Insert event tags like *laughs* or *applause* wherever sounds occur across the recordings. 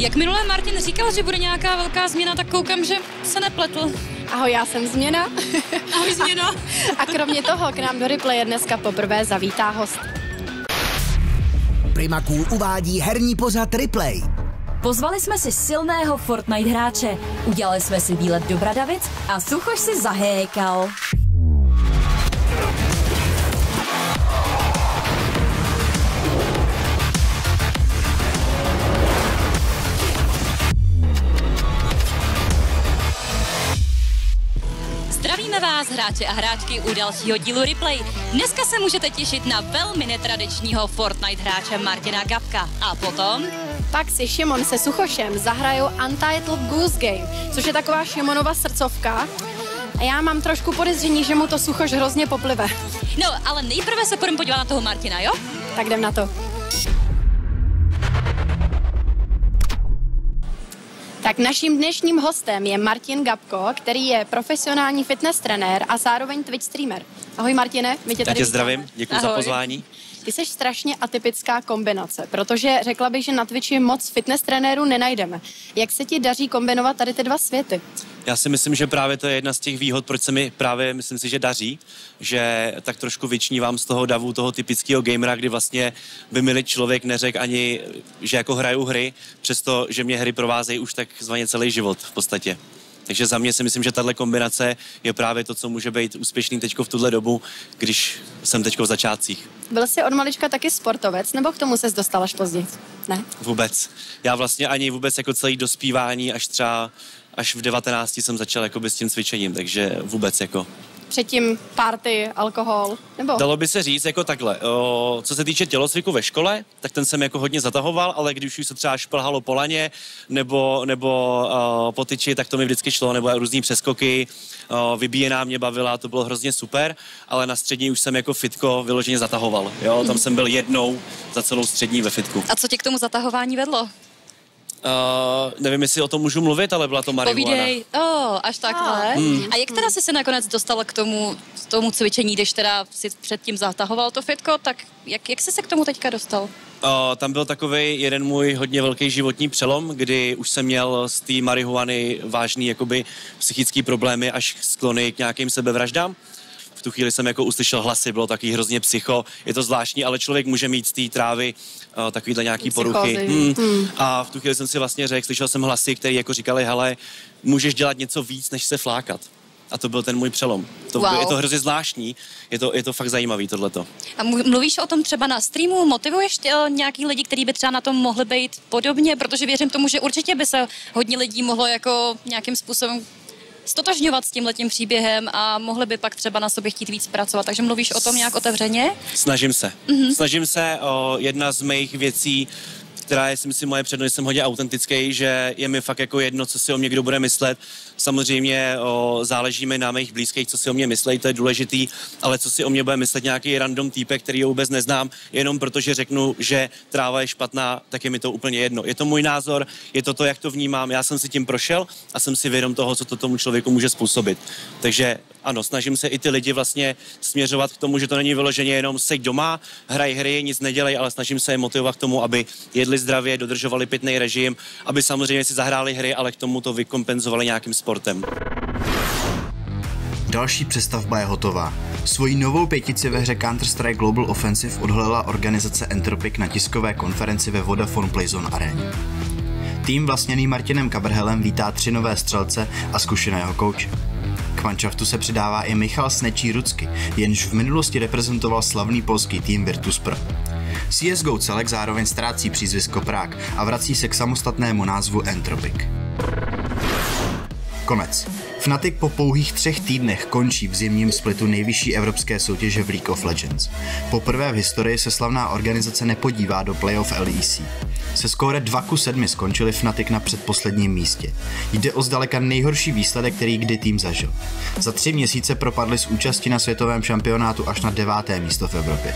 Jak minule Martin říkal, že bude nějaká velká změna, tak koukám, že se nepletl. Ahoj, já jsem Změna. *laughs* Ahoj změna. A kromě toho k nám do Replaye dneska poprvé zavítá host. Prima Cool uvádí herní pořad Replay. Pozvali jsme si silného Fortnite hráče, udělali jsme si výlet do Bradavic a Suchoš si zahékal. Vás, hráče a hráčky, u dalšího dílu Replay. Dneska se můžete těšit na velmi netradičního Fortnite hráče Martina Gabka. A potom... Pak si Šimon se Suchošem zahrajou Untitled Goose Game, což je taková Šimonova srdcovka. A já mám trošku podezření, že mu to Suchoš hrozně poplive. No, ale nejprve se půjdeme podívat na toho Martina, jo? Tak jdem na to. Tak naším dnešním hostem je Martin Gabko, který je profesionální fitness trenér a zároveň Twitch streamer. Ahoj Martine, my tě Já tady tě vítáme. zdravím, děkuji za pozvání. Ty jsi strašně atypická kombinace, protože řekla bych, že na Twitchi moc fitness trenérů nenajdeme. Jak se ti daří kombinovat tady ty dva světy? Já si myslím, že právě to je jedna z těch výhod, proč se mi právě, myslím si, že daří, že tak trošku vyčnívám z toho davu toho typického gamera, kdy vlastně by mi člověk neřekl ani, že jako hraju hry, přesto, že mě hry provázejí už takzvaně celý život v podstatě. Takže za mě si myslím, že tahle kombinace je právě to, co může být úspěšný teď v tuhle dobu, když jsem teď v začátcích. Byl jsi od malička taky sportovec, nebo k tomu ses dostal až později? Ne? Vůbec. Já vlastně ani vůbec jako celý dospívání až třeba až v 19 jsem začal jakoby s tím cvičením, takže vůbec jako. Předtím party, alkohol, nebo? Dalo by se říct jako takhle. O, co se týče tělocviku ve škole, tak ten jsem jako hodně zatahoval, ale když už se třeba šplhalo po laně nebo, nebo o, po tyči, tak to mi vždycky šlo, nebo různý přeskoky, o, vybíjená mě bavila, to bylo hrozně super, ale na střední už jsem jako fitko vyloženě zatahoval. Jo? Tam jsem byl jednou za celou střední ve fitku. A co tě k tomu zatahování vedlo? Uh, nevím, jestli o tom můžu mluvit, ale byla to marihuana. Povídej. Oh, až takhle. Hmm. A jak teda jsi se nakonec dostal k tomu, k tomu cvičení, když teda si předtím zatahoval to fitko, tak jak, jak jsi se k tomu teďka dostal? O, tam byl takový jeden můj hodně velký životní přelom, kdy už jsem měl z té marihuany vážný jakoby psychický problémy až sklony k nějakým sebevraždám. V tu chvíli jsem jako uslyšel hlasy, bylo taky hrozně psycho, je to zvláštní, ale člověk může mít z té trávy o, takovýhle nějaký poruchy. Psychózy. Hmm. A v tu chvíli jsem si vlastně řekl, slyšel jsem hlasy, které jako říkali, hele, můžeš dělat něco víc, než se flákat. A to byl ten můj přelom. To, Wow. Je to hrozně zvláštní, je to, je to fakt zajímavý tohleto. A mlu- mluvíš o tom třeba na streamu? Motivuješ tě, eh, nějaký lidi, kteří by třeba na tom mohli být podobně? Protože věřím tomu, že určitě by se hodně lidí mohlo jako nějakým způsobem stotožňovat s tímhletím příběhem a mohli by pak třeba na sobě chtít víc pracovat. Takže mluvíš o tom nějak otevřeně? Snažím se. Mm-hmm. Snažím se o jedna z mých věcí, která je, si myslím, moje přednost, jsem hodně autentický, že je mi fakt jako jedno, co si o mě kdo bude myslet. Samozřejmě o, záleží mi na mých blízkých, co si o mě myslejí, to je důležitý, ale co si o mě bude myslet nějaký random týpek, který ho vůbec neznám, jenom protože řeknu, že tráva je špatná, tak je mi to úplně jedno. Je to můj názor, je to to, jak to vnímám, já jsem si tím prošel a jsem si vědom toho, co to tomu člověku může způsobit. Takže ano, snažím se i ty lidi vlastně směřovat k tomu, že to není vyloženě jenom seď doma, hraj hry, nic nedělej, ale snažím se je motivovat k tomu, aby jedli zdravě, dodržovali pitný režim, aby samozřejmě si zahráli hry, ale k tomu to vykompenzovali nějakým sportem. Další přestavba je hotová. Svoji novou pětici ve hře Counter-Strike Global Offensive odhalila organizace Entropic na tiskové konferenci ve Vodafone Playzone aréně. Tým vlastněný Martinem Kabrhelem vítá tři nové střelce a zkušeného kouče. K manšaftu se přidává i Michal Snečí Rucky, jenž v minulosti reprezentoval slavný polský tým Virtus Pro. CSGO celek zároveň ztrácí přízvisko Prague a vrací se k samostatnému názvu Entropic. Konec. Fnatic po pouhých třech týdnech končí v zimním splitu nejvyšší evropské soutěže v League of Legends. Poprvé v historii se slavná organizace nepodívá do playoff LEC. Se skóre 2 ku 7 skončili Fnatic na předposledním místě. Jde o zdaleka nejhorší výsledek, který kdy tým zažil. Za tři měsíce propadli z účasti na světovém šampionátu až na deváté místo v Evropě.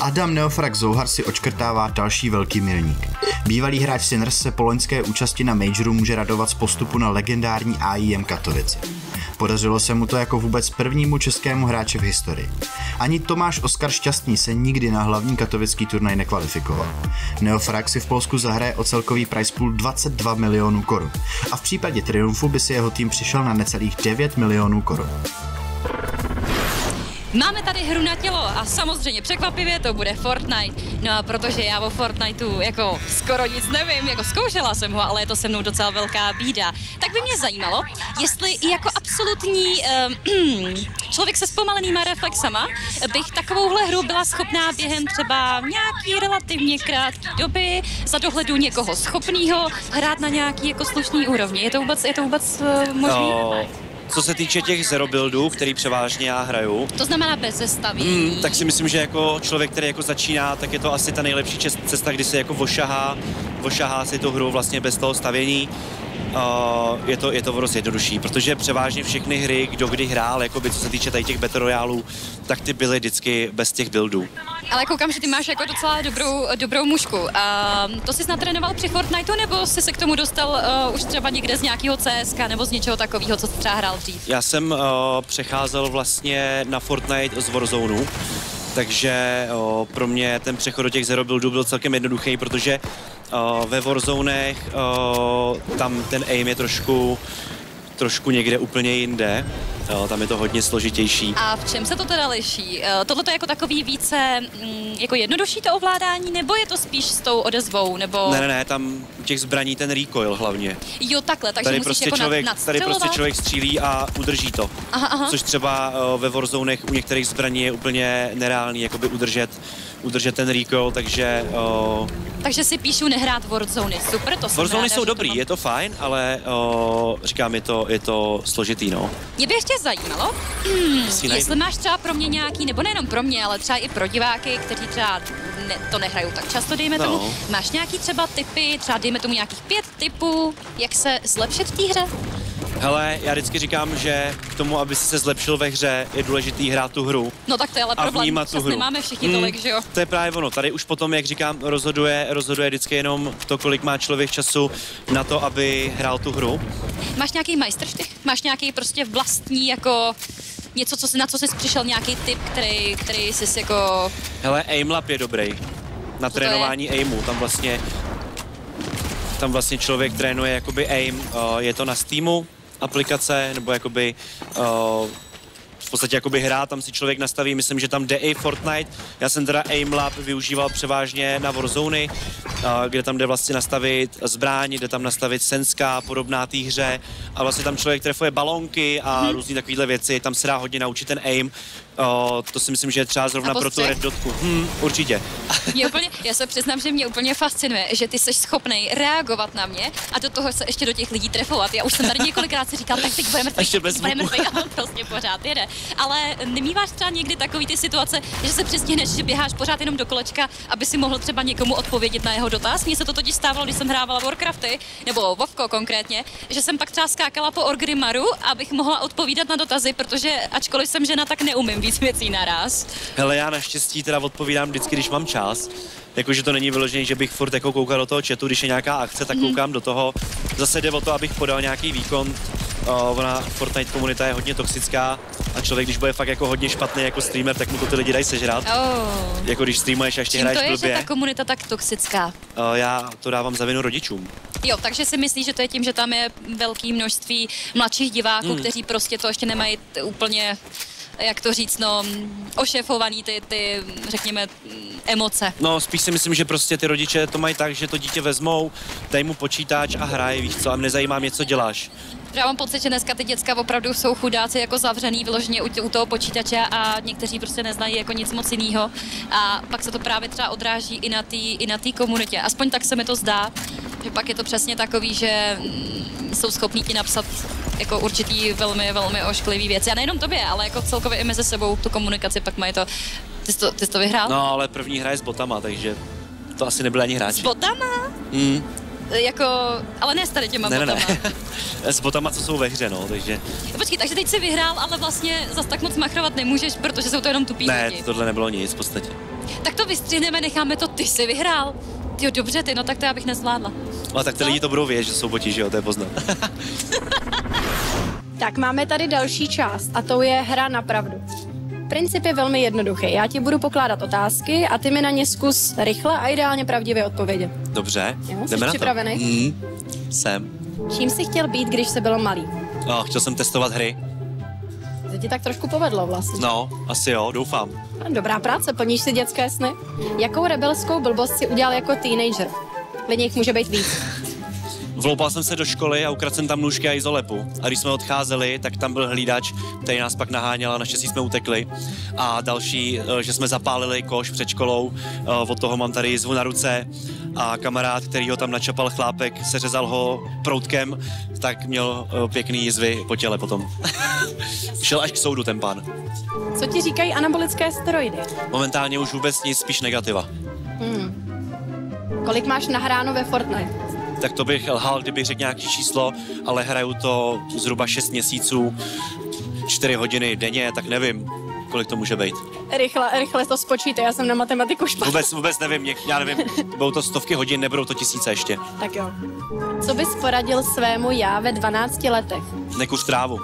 Adam Neofrak Zouhar si očkrtává další velký milník. Bývalý hráč Sinners se po loňské účasti na Majoru může radovat z postupu na legendární AIM Katovice. Podařilo se mu to jako vůbec prvnímu českému hráči v historii. Ani Tomáš Oskar Šťastný se nikdy na hlavní katovický turnaj nekvalifikoval. Neofrak si v Polsku zahraje o celkový price pool 22 milionů korun a v případě triumfu by si jeho tým přišel na necelých 9 milionů korun. Máme tady hru na tělo a samozřejmě překvapivě to bude Fortnite. No a protože já o Fortniteu jako skoro nic nevím, jako zkoušela jsem ho, ale je to se mnou docela velká bída, tak by mě zajímalo, jestli jako absolutní um, *clears throat* člověk se zpomalenýma reflexama bych takovouhle hru byla schopná během třeba nějaký relativně krátké doby za dohledu někoho schopného hrát na nějaký jako slušný úrovni. Je to vůbec, je to vůbec uh, možný? No, co se týče těch zero buildů, který převážně já hraju, To znamená bez zestaví. Hmm, tak si myslím, že jako člověk, který jako začíná, tak je to asi ta nejlepší cesta, kdy se jako vošahá, vošahá si tu hru vlastně bez toho stavění. Je to, je to prostě jednodušší, protože převážně všechny hry, kdo kdy hrál, jakoby, co se týče tady těch Battle Royálů, tak ty byly vždycky bez těch buildů. Ale koukám, že ty máš jako docela dobrou, dobrou mužku. A to jsi natrénoval při Fortniteu, nebo jsi se k tomu dostal uh, už třeba někde z nějakého CSK nebo z něčeho takového, co jsi třeba hrál dřív? Já jsem uh, přecházel vlastně na Fortnite z Warzone, takže uh, pro mě ten přechod do těch zero buildů byl celkem jednoduchý, protože uh, ve Warzonech uh, tam ten aim je trošku trošku někde úplně jinde. Jo, tam je to hodně složitější. A v čem se to teda liší? Tohle to je jako takový více mm, jako jednodušší to ovládání, nebo je to spíš s tou odezvou, nebo... Ne, ne, ne, tam u těch zbraní ten recoil hlavně. Jo, takhle, takže Tady musíš prostě, jako člověk, tady prostě člověk střílí a udrží to. Aha, aha. Což třeba ve Warzonech u některých zbraní je úplně nereálný, jakoby udržet, udržet ten recoil, takže uh, Takže si píšu nehrát Warzone. Super, to jsem Warzone ráda, jsou to dobrý, mám. je to fajn, ale uh, říkám, je to, je to složitý, no. Mě by ještě zajímalo, Jestli jestli máš třeba pro mě nějaký, nebo nejenom pro mě, ale třeba i pro diváky, kteří třeba ne, to nehrajou tak často, dejme No. tomu. Máš nějaký třeba typy, třeba dejme tomu nějakých pět typů, jak se zlepšit v té hře? Hele, já vždycky říkám, že k tomu, aby si se zlepšil ve hře, je důležitý hrát tu hru. No tak to je ale problém, vnímat tu hru. nemáme všichni tolik, že jo? To je právě ono. Tady už potom, jak říkám, rozhoduje, rozhoduje vždycky jenom to, kolik má člověk času na to, aby hrál tu hru. Máš nějaký majstrštych? Máš nějaký prostě vlastní jako něco, co jsi, na co jsi přišel, nějaký tip, který, který jsi jako... Hele, AimLab je dobrý. Na je? trénování aimu. Tam vlastně, tam vlastně člověk trénuje jakoby aim. Uh, je to na Steamu aplikace, nebo jakoby uh, v podstatě jakoby hra, tam si člověk nastaví, myslím, že tam jde i Fortnite. Já jsem teda AimLab využíval převážně na Warzone, kde tam jde vlastně nastavit zbraň, jde tam nastavit senská, podobná té hře a vlastně tam člověk trefuje balonky a hmm. různé takovéhle věci, tam se dá hodně naučit ten aim. Uh, to si myslím, že je třeba zrovna pro tu? Red Dotku. Hmm, určitě. *laughs* Mě úplně, já se přiznám, že mě úplně fascinuje, že ty jsi schopný reagovat na mě a do toho se ještě do těch lidí trefovat. Já už jsem tady několikrát si říkal, tak teď budeme mrtvý, Ještě bez budeme mrtvý, *laughs* a on prostě pořád jede. Ale nemýváš třeba někdy takový ty situace, že se přestihneš, že běháš pořád jenom do kolečka, aby si mohl třeba někomu odpovědět na jeho dotaz. Mně se to totiž stávalo, když jsem hrávala Warcrafty, nebo Vovko konkrétně, že jsem pak třeba skákala po Orgrimaru, abych mohla odpovídat na dotazy, protože ačkoliv jsem žena, tak neumím víc věcí naraz. Hele, já naštěstí teda odpovídám vždycky, když mám čas. Jakože to není vyložené, že bych furt jako koukal do toho chatu, když je nějaká akce, tak koukám do toho. Zase jde o to, abych podal nějaký výkon. Uh, ona Fortnite komunita je hodně toxická a člověk, když bude fakt jako hodně špatný jako streamer, tak mu to ty lidi dají sežrat. Oh. Jako když streamuješ a ještě Čím to hraješ je, že blbě. ta komunita tak toxická? Uh, já to dávám za vinu rodičům. Jo, takže si myslíš, že to je tím, že tam je velké množství mladších diváků, Hmm. kteří prostě to ještě nemají úplně jak to říct, no, ošefovaný ty, ty, řekněme, emoce. No, spíš si myslím, že prostě ty rodiče to mají tak, že to dítě vezmou, dají mu počítač a hraje, víš co, a nezajímá mě, co děláš. Já mám pocit, že dneska ty děcka opravdu jsou chudáci jako zavřený vyloženě u, u toho počítače a někteří prostě neznají jako nic moc jiného. A pak se to právě třeba odráží i na té i na té komunitě. Aspoň tak se mi to zdá, že pak je to přesně takový, že mm, jsou schopní ti napsat jako určitý velmi, velmi ošklivý věci. A nejenom tobě, ale jako celkově i mezi sebou tu komunikaci pak mají to. Ty jsi to, ty jsi to vyhrál? No, ale první hra je s botama, takže to asi nebyli ani hráči. S botama? Hmm. Jako, ale ne s tady těma Ne, ne, botama. ne. *laughs* s botama, co jsou ve hře, no, takže... Počkej, takže teď jsi vyhrál, ale vlastně zas tak moc machrovat nemůžeš, protože jsou to jenom tupí Ne, lidi. tohle nebylo nic v podstatě. Tak to vystřihneme, necháme to, ty si vyhrál. Jo, dobře, ty, no tak to já bych nezvládla. Ale tak ty lidi to budou vědět, že jsou potíži, jo, to je poznat. *laughs* Tak máme tady další část a to je hra na pravdu. Princip je velmi jednoduchý. Já ti budu pokládat otázky a ty mi na ně zkus rychle a ideálně pravdivě odpovědět. Dobře, Jo, jsi jdeme na to. připravený? Mm, jsem. Čím jsi chtěl být, když jsi byl malý? Oh, chtěl jsem testovat hry. To ti tak trošku povedlo vlastně. No, asi jo, doufám. Dobrá práce, plníš si dětské sny. Jakou rebelskou blbost si udělal jako teenager? Klidně jich může být víc. Vloupal jsem se do školy a ukradl jsem tam nůžky a izolepu. A když jsme odcházeli, tak tam byl hlídač, který nás pak naháněl a naštěstí jsme utekli. A další, eh, že jsme zapálili koš před školou, eh, od toho mám tady jizvu na ruce a kamarád, který ho tam načapal chlápek, seřezal ho proutkem, tak měl eh, pěkný jizvy po těle potom. *laughs* Šel až k soudu ten pán. Co ti říkají anabolické steroidy? Momentálně už vůbec nic, spíš negativa. Kolik máš nahráno ve Fortnite? Tak to bych lhal, kdybych řekl nějaký číslo, ale hraju to zhruba 6 měsíců, 4 hodiny denně, tak nevím, kolik to může být. Rychle, rychle to spočítej, já jsem na matematiku špatná. Vůbec, vůbec nevím, já nevím, budou to stovky hodin, nebudou to tisíce ještě. Tak jo. Co bys poradil svému já ve 12 letech? Nekuř trávu.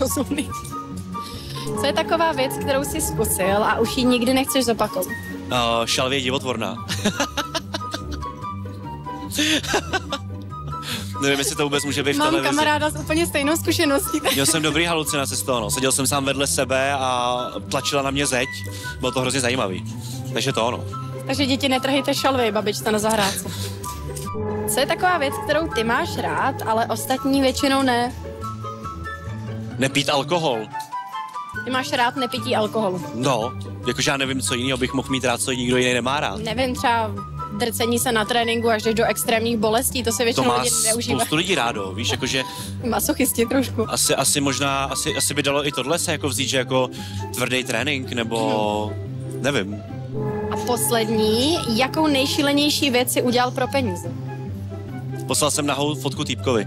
Rozumný. Co je taková věc, kterou jsi zkusil a už ji nikdy nechceš zopakovat? Uh, šalvě je divotvorná. *laughs* *laughs* nevím, jestli to vůbec může být v Mám televizi. kamaráda s úplně stejnou zkušeností. Měl jsem dobrý halucinace z toho, no. Seděl jsem sám vedle sebe a tlačila na mě zeď. Bylo to hrozně zajímavý. Takže to ono. Takže děti netrhejte šalvy, babičce na zahrádce. Co je taková věc, kterou ty máš rád, ale ostatní většinou ne? Nepít alkohol. Ty máš rád nepití alkoholu. No, jakože já nevím, co jiného bych mohl mít rád, co nikdo jiný nemá rád. Nevím, třeba drcení se na tréninku až do extrémních bolestí, to se To většinou má lidi neužívá. spoustu lidí rádo, víš, jakože Masochisti trošku. asi, asi možná, asi, asi by dalo i tohle se jako vzít, že jako tvrdý trénink, nebo nevím. A poslední, jakou nejšílenější věc si udělal pro peníze? Poslal jsem nahou fotku týpkovi.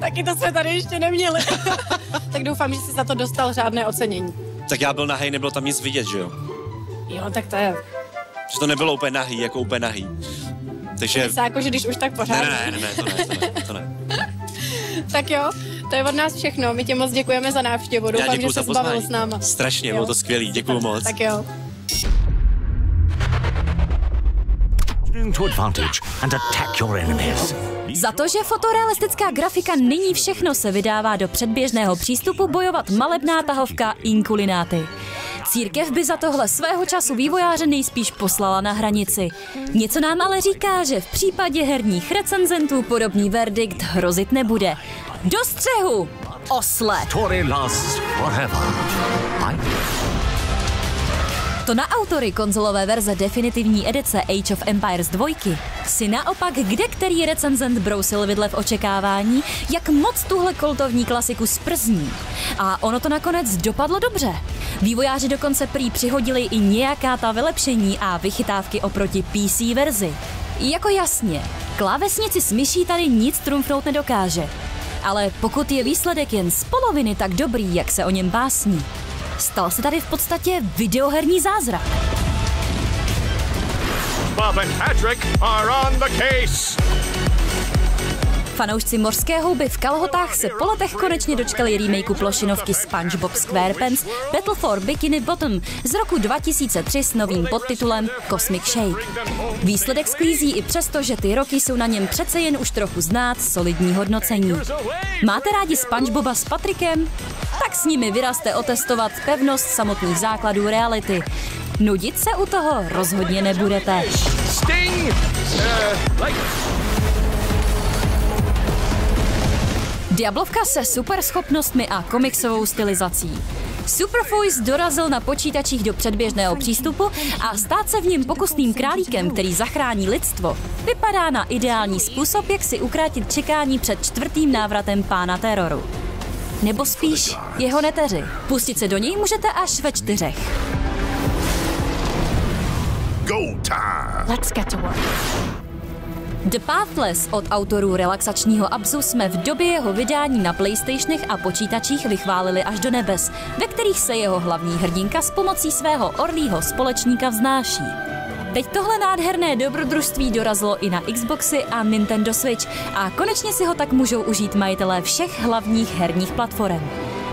Taky to jsme tady ještě neměli. *laughs* tak doufám, že jsi za to dostal řádné ocenění. Tak já byl nahej, nebylo tam nic vidět, že jo? Jo, tak to je. Že to nebylo úplně nahý, jako úplně nahý. Takže... Se jako, že když už tak Ne, pořád. ne, ne, ne, to ne, to ne, to ne. *laughs* Tak jo, to je od nás všechno. My tě moc děkujeme za návštěvu. Já Doufám, děkuju že za se zbavil s náma. Strašně, Jo. bylo to skvělý, děkuju moc. Tak jo. to advantage and attack your enemies. Za to, že fotorealistická grafika není všechno, se vydává do předběžného přístupu bojovat malebná tahovka Inkulináty. Církev by za tohle svého času vývojáře nejspíš poslala na hranici. Něco nám ale říká, že v případě herních recenzentů podobný verdikt hrozit nebude. Do střehu! Osle! Story lasts forever. To na autory konzolové verze definitivní edice Age of Empires 2 si naopak kde který recenzent brousil vidle v očekávání, jak moc tuhle koltovní klasiku sprzní. A ono to nakonec dopadlo dobře. Vývojáři dokonce prý přihodili i nějaká ta vylepšení a vychytávky oproti PC verzi. Jako jasně, klávesnici s myší tady nic trumfnout nedokáže. Ale pokud je výsledek jen z poloviny tak dobrý, jak se o něm básní, Stal se tady v podstatě videoherní zázrak. Bob and Patrick are on the case. Fanoušci mořské houby v kalhotách se po letech konečně dočkali remakeu plošinovky SpongeBob SquarePants Battle for Bikini Bottom z roku 2003 s novým podtitulem Cosmic Shake. Výsledek sklízí i přesto, že ty roky jsou na něm přece jen už trochu znát solidní hodnocení. Máte rádi SpongeBoba s Patrikem? Tak s nimi vyraste otestovat pevnost samotných základů reality. Nudit se u toho rozhodně nebudete. Like Diablovka se super schopnostmi a komiksovou stylizací. Supervoice dorazil na počítačích do předběžného přístupu a stát se v něm pokusným králíkem, který zachrání lidstvo, vypadá na ideální způsob, jak si ukrátit čekání před čtvrtým návratem pána teroru. Nebo spíš jeho neteři. Pustit se do něj můžete až ve čtyřech. go time. Let's get to work. The Pathless od autorů relaxačního Abzu jsme v době jeho vydání na PlayStationech a počítačích vychválili až do nebes, ve kterých se jeho hlavní hrdinka s pomocí svého orlího společníka vznáší. Teď tohle nádherné dobrodružství dorazilo i na Xboxy a Nintendo Switch a konečně si ho tak můžou užít majitelé všech hlavních herních platform.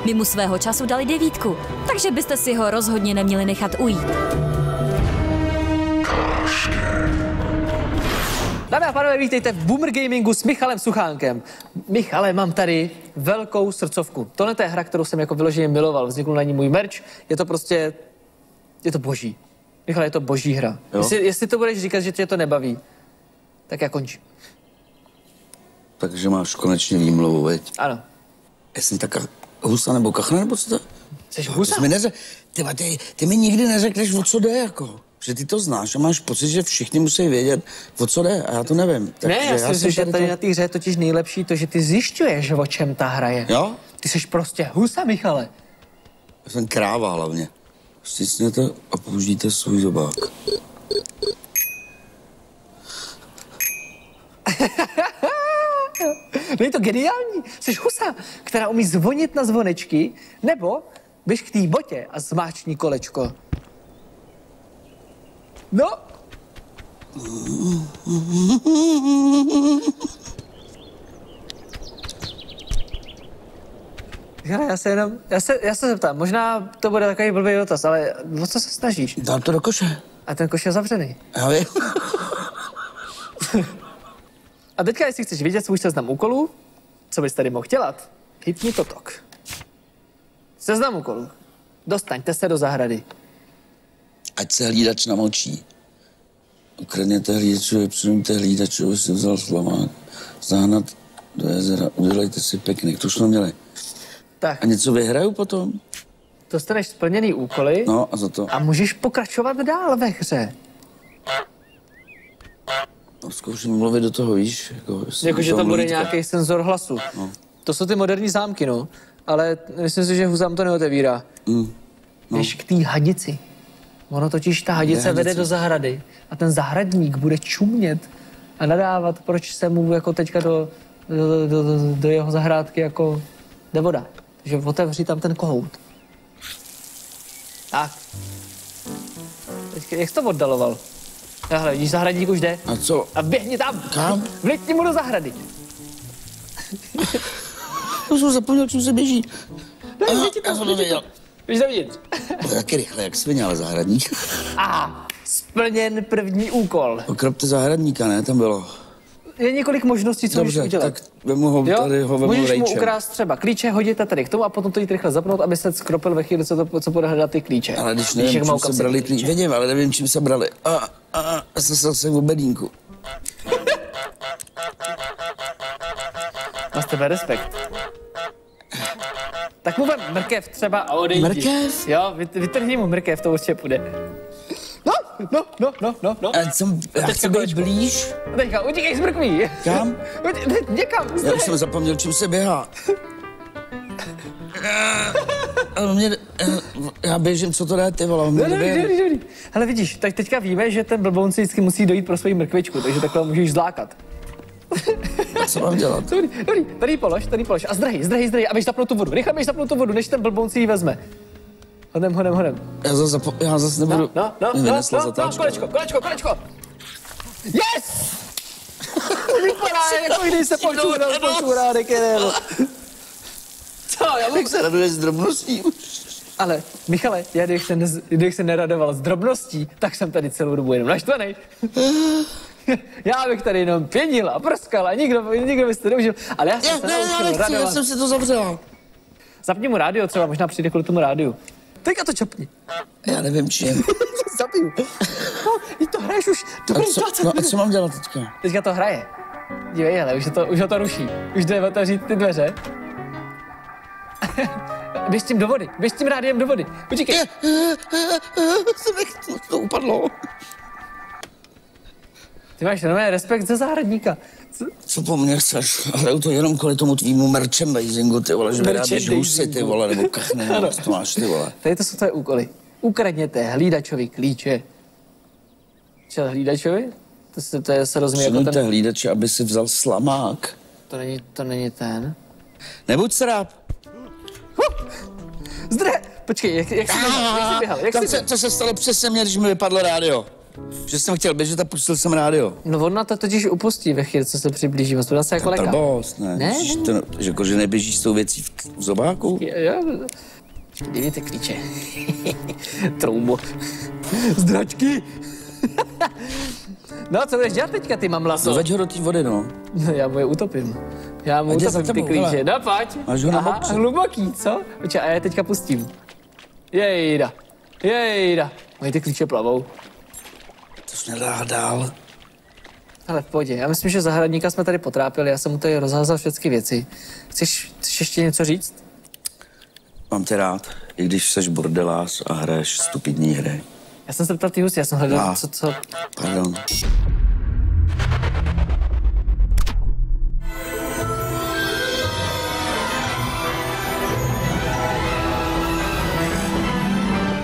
My mu svého času dali devítku, takže byste si ho rozhodně neměli nechat ujít. Dámy a pánové, vítejte v Boomer Gamingu s Michalem Suchánkem. Michale, mám tady velkou srdcovku. Tohle je hra, kterou jsem jako vyloženě miloval. Vznikl na ní můj merch. Je to prostě, je to boží. Michale, je to boží hra. Jestli, jestli to budeš říkat, že tě to nebaví, tak já končím. Takže máš konečně výmluvu, veď? Ano. Já jsem tak husa nebo kachna, nebo co to? Jsi Ty husa? jsi mi neře... ty, ty, ty, mi nikdy neřekneš, o co jde, jako. Že ty to znáš a máš pocit, že všichni musí vědět, o co jde, a já to nevím. Ne, já si jsem myslím, že tady to- na té hře je totiž nejlepší to, že ty zjišťuješ, o čem ta hra je. Jo? Ty jsi prostě husa, Michale. Já jsem kráva hlavně. Stisněte a použijte svůj zobák. *laughs* Není to geniální? Jsi husa, která umí zvonit na zvonečky, nebo běž k té botě a zmáčkni kolečko. No, *laughs* Hele, já se jenom, já se, já se zeptám, možná to bude takový blbý dotaz, ale o co se snažíš? Dám to do koše. A ten koš je zavřený. Já vím. A teďka, jestli chceš vidět svůj seznam úkolů, co bys tady mohl dělat, hypni to tok. Seznam úkolů. Dostaňte se do zahrady. Ať se hlídač namočí. Ukradněte hlídačovi, přinuďte hlídačovi, si vzal slamák. Zahnat do jezera, udělejte si piknik. To jsme měli. Tak, A něco vyhraju potom? dostaneš splněný úkoly No a za to. a můžeš pokračovat dál ve hře. No, zkouším mluvit do toho, víš? Jako, do toho tam bude nějaký senzor hlasu. No. To jsou ty moderní zámky, no. Ale myslím si, že huzám to neotevírá. Mm. No. Běž k té hadici. Ono totiž ta hadice hadice? vede do zahrady a ten zahradník bude čumět a nadávat, proč se mu jako teďka do, do, do, do, do jeho zahrádky jako jde voda. Takže otevři tam ten kohout. Tak. Teďka, jak jsi to oddaloval? Hele, vidíš, zahradník už jde. A co? A běhni tam. Kam? Vlítni mu do zahrady. Já jsem zapomněl, čím se běží. Aha, já jsem to věděl. Dovnitř. To je taky rychle, jak svině, ale zahradník. A splněn první úkol. Okropte zahradníka, ne? Tam bylo. Je několik možností, co můžeš Dobře, udělat. tak vemu ho, Jo? tady ho vemu Můžeš mu rejčem. ukrást třeba klíče, hodit tady k tomu a potom to jít rychle zapnout, aby se skropil ve chvíli, co, to, co bude hledat ty klíče. Ale když nevím, čím se brali ty klíče. Vidím, ale nevím, čím se brali. A, a, a, a jsem se v obedínku. Má z tebe respekt. Tak mu vem mrkev třeba a odejdi. Mrkev? Jo, vyt- vytrhni mu mrkev, to určitě půjde. No, no, no, no, no. A jsem, já chci být kolečko. blíž. Teďka, utíkej z mrkví. Kam? *laughs* Uť- Někam, Já už jsem zapomněl, čím se běhá. *laughs* Ale mě, já běžím, co to jde, ty vole. Mě dobrý, dobrý, dobrý. Hele, vidíš, tak teďka víme, že ten blboun si vždycky musí dojít pro svoji mrkvičku, takže takhle ho můžeš zlákat. Co mám dělat? Dobrý, dobrý, tady ji polož, tady ji polož. A zdrhej, zdrhej, zdrhej, a běž zapnout tu vodu. Rychle běž zapnout tu vodu, než ten blboun si ji vezme. Hodem, hodem, hodem. Já zase, zapo- já zase nebudu... No, no, no, no, no, no, kolečko, kolečko, kolečko. Yes! Vypadá, jako když se počůral, počůrádek jeden. Co, já bych se raduje z drobností už. Ale, Michale, já když se, nez, když se neradoval z drobností, tak jsem tady celou dobu jenom naštvaný. *laughs* já bych tady jenom pěnil a prskal a nikdo, nikdo by si to neužil. Ale já jsem Ne, se ne, já naučil nechci, já radovat. jsem si to zavřela. Zapni mu rádio třeba, možná přijde kvůli tomu rádiu. Teďka to čapni. Já nevím čím. *laughs* Zabiju. No, ty to hraješ už A dobrý co, 20 no a co mám dělat teďka? Teďka to hraje. Dívej, ale už, to, už ho to ruší. Už jde otevřít ty dveře. *laughs* běž s tím do vody, běž s tím rádiem do vody. Počkej. Se nech- To upadlo. Ty máš normálně respekt za zahradníka. Co? Co po mně chceš? Hraju to jenom kvůli tomu tvýmu merchandisingu, ty vole, že vyrábíš husy, ty vole, nebo *laughs* kachny, nebo co to máš, ty vole. Tady to jsou tvoje úkoly. Ukradněte hlídačovi klíče. Čel hlídačovi? To, se, to je, se rozumí jako ten... hlídače, aby si vzal slamák. To není, to není ten. Nebuď sráp. Zdre! Počkej, jak, jak jsi běhal? Jak jsi běhal? Jak jsi to se stalo přesně mě, když mi vypadlo rádio. Že jsem chtěl běžet a pustil jsem rádio. No on na to totiž upustí ve chvíli, co se přiblíží. Hospoda se jako léka. Blbost, ne? Ne, Ježiš, ne. To, že, jako, že neběžíš s tou věcí v, v zobáku? Jo, jo. Klíče. *laughs* Troubo. *laughs* Zdračky. *laughs* no, co budeš dělat teďka, ty mamlaso? No veď ho do té vody, no. No, já mu je utopím. Já mu utopím ty klíče. No, pojď. Máš ho na Aha, bokře. hluboký, co? Počkej, a já je teďka pustím. Jejda. Jejda. Mají ty klíče plavou. Se nedá dál. Ale v pohodě. Já myslím, že zahradníka jsme tady potrápili. Já jsem mu tady rozházal všechny věci. Chceš, chceš ještě něco říct? Mám tě rád, i když seš bordelás a hraješ stupidní hry. Já jsem se ptal ty husy, já jsem hledal, Ah. co, co... Pardon.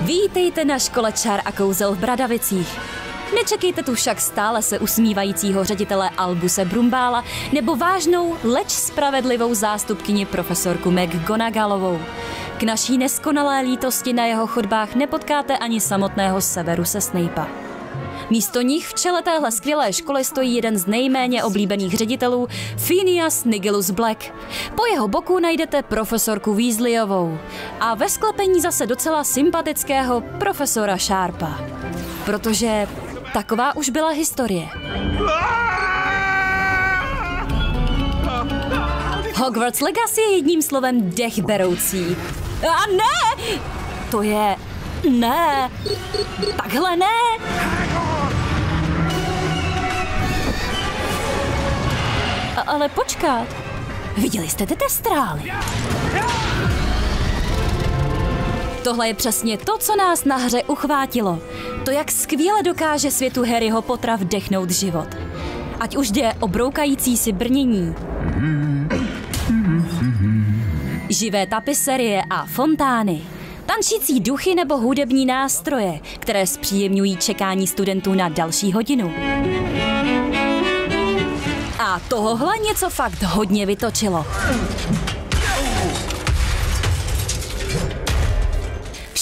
Vítejte na škole čar a kouzel v Bradavicích. Nečekejte tu však stále se usmívajícího ředitele Albuse Brumbála nebo vážnou, leč spravedlivou zástupkyni profesorku McGonagallovou. K naší neskonalé lítosti na jeho chodbách nepotkáte ani samotného Severuse Snape'a. Místo nich v čele téhle skvělé školy stojí jeden z nejméně oblíbených ředitelů, Phineas Nigellus Black. Po jeho boku najdete profesorku Weasleyovou a ve sklepení zase docela sympatického profesora Sharpa. Protože taková už byla historie. Hogwarts Legacy je jedním slovem dechberoucí. A ne! To je... Ne! Takhle ne! A, ale počkat. Viděli jste ty testrály? Tohle je přesně to, co nás na hře uchvátilo. To, jak skvěle dokáže světu Harryho Pottera vdechnout život. Ať už jde o broukající si brnění, živé tapiserie a fontány, tančící duchy nebo hudební nástroje, které zpříjemňují čekání studentů na další hodinu. A tohohle něco fakt hodně vytočilo.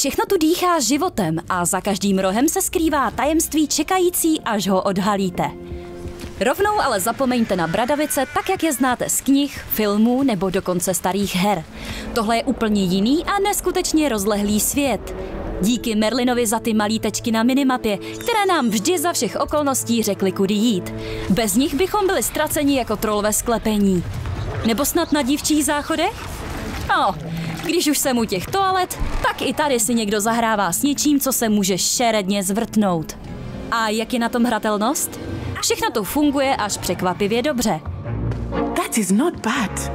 Všechno tu dýchá životem a za každým rohem se skrývá tajemství čekající, až ho odhalíte. Rovnou ale zapomeňte na bradavice tak, jak je znáte z knih, filmů nebo dokonce starých her. Tohle je úplně jiný a neskutečně rozlehlý svět. Díky Merlinovi za ty malý tečky na minimapě, které nám vždy za všech okolností řekly, kudy jít. Bez nich bychom byli ztraceni jako troll ve sklepení. Nebo snad na dívčích záchodech? No, když už jsem u těch toalet, tak i tady si někdo zahrává s něčím, co se může šeredně zvrtnout. A jak je na tom hratelnost? Všechno to funguje až překvapivě dobře. That is not bad.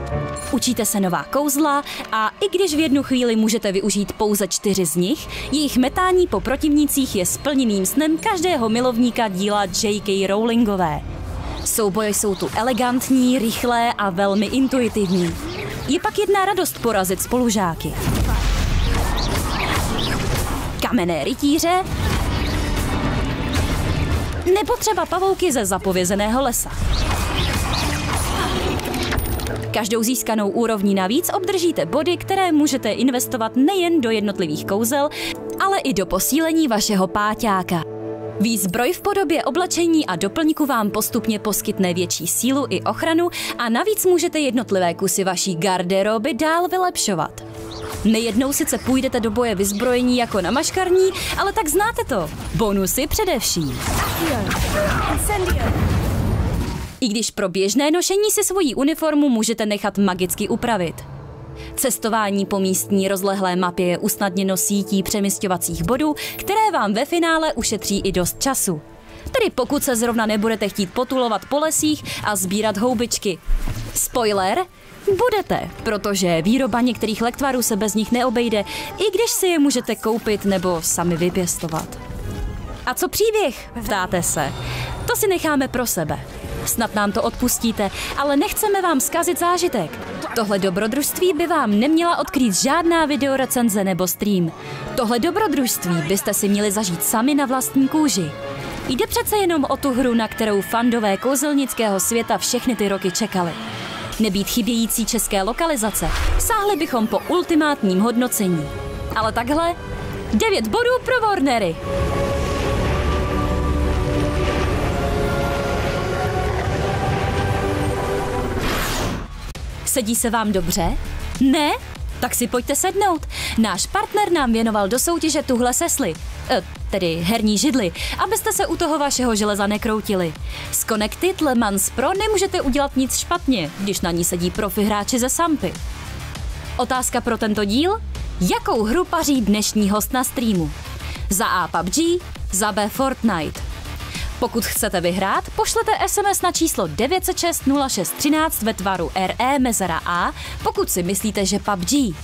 Učíte se nová kouzla a i když v jednu chvíli můžete využít pouze čtyři z nich, jejich metání po protivnících je splněným snem každého milovníka díla J.K. Rowlingové. Souboje jsou tu elegantní, rychlé a velmi intuitivní. Je pak jedna radost porazit spolužáky. Kamenné rytíře nebo třeba pavouky ze zapovězeného lesa. Každou získanou úrovní navíc obdržíte body, které můžete investovat nejen do jednotlivých kouzel, ale i do posílení vašeho páťáka. Výzbroj v podobě oblečení a doplňku vám postupně poskytne větší sílu i ochranu a navíc můžete jednotlivé kusy vaší garderoby dál vylepšovat. Nejednou sice půjdete do boje vyzbrojení jako na maškarní, ale tak znáte to. Bonusy především. I když pro běžné nošení si svoji uniformu můžete nechat magicky upravit. Cestování po místní rozlehlé mapě je usnadněno sítí přemysťovacích bodů, které vám ve finále ušetří i dost času. Tedy pokud se zrovna nebudete chtít potulovat po lesích a sbírat houbičky. Spoiler, budete, protože výroba některých lektvarů se bez nich neobejde, i když si je můžete koupit nebo sami vypěstovat. A co příběh? Ptáte se. To si necháme pro sebe. Snad nám to odpustíte, ale nechceme vám zkazit zážitek. Tohle dobrodružství by vám neměla odkrýt žádná videorecenze nebo stream. Tohle dobrodružství byste si měli zažít sami na vlastní kůži. Jde přece jenom o tu hru, na kterou fandové kouzelnického světa všechny ty roky čekali. Nebýt chybějící české lokalizace, sáhli bychom po ultimátním hodnocení. Ale takhle 9 bodů pro Warnery. Sedí se vám dobře? Ne? Tak si pojďte sednout. Náš partner nám věnoval do soutěže tuhle sesly, e, tedy herní židly, abyste se u toho vašeho železa nekroutili. S Connected Le Mans Pro nemůžete udělat nic špatně, když na ní sedí profi hráči ze Sampy. Otázka pro tento díl? Jakou hru paří dnešní host na streamu? Za A PUBG, za B Fortnite. Pokud chcete vyhrát, pošlete SMS na číslo 906 0613 ve tvaru RE mezera A, pokud si myslíte, že PUBG.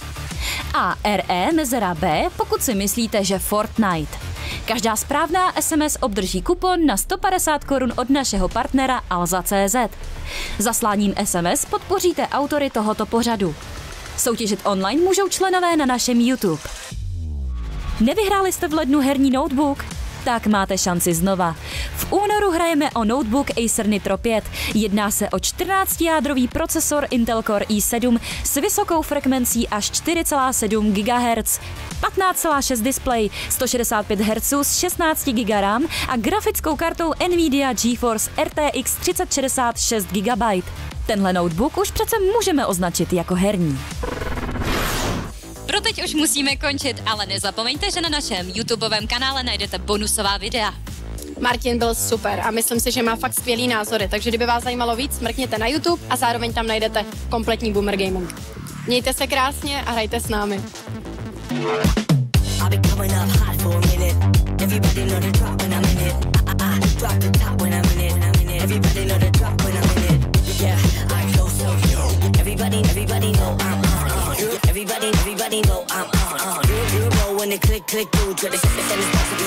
A RE mezera B, pokud si myslíte, že Fortnite. Každá správná SMS obdrží kupon na 150 korun od našeho partnera Alza.cz. Zasláním SMS podpoříte autory tohoto pořadu. Soutěžit online můžou členové na našem YouTube. Nevyhráli jste v lednu herní notebook? Tak máte šanci znova. V únoru hrajeme o notebook Acer Nitro 5. Jedná se o 14-jádrový procesor Intel Core i7 s vysokou frekvencí až 4,7 GHz, 15,6 display, 165 Hz s 16 GB RAM a grafickou kartou Nvidia GeForce RTX 3066 GB. Tenhle notebook už přece můžeme označit jako herní. Pro teď už musíme končit, ale nezapomeňte, že na našem YouTubeovém kanále najdete bonusová videa. Martin byl super a myslím si, že má fakt skvělý názory, takže kdyby vás zajímalo víc, mrkněte na YouTube a zároveň tam najdete kompletní Boomer Gaming. Mějte se krásně a hrajte s námi. I'll be coming up hot for a minute. Everybody know the drop when I'm in it. I, I, I drop the top when I'm in it. I'm in it. Everybody know the drop when I'm in it. Yeah, I go so yo. Everybody, everybody know I'm on. Everybody, everybody know I'm on. Roll when it click click do. Try to send this box to be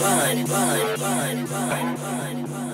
run, run, run, run, run, run, run.